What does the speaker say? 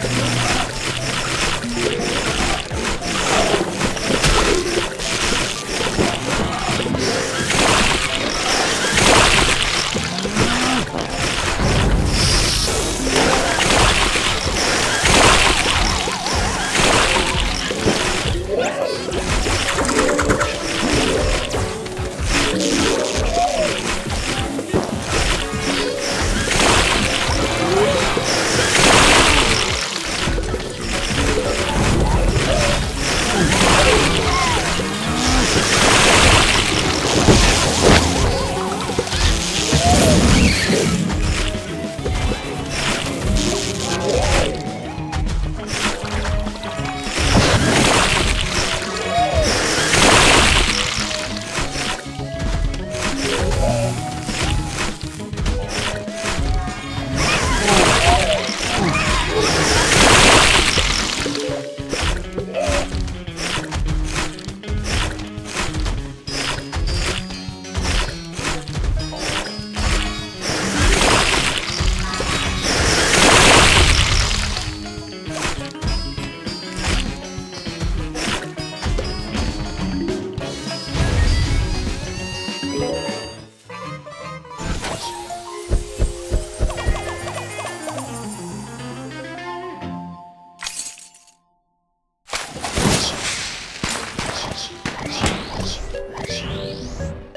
Come on. Thank you.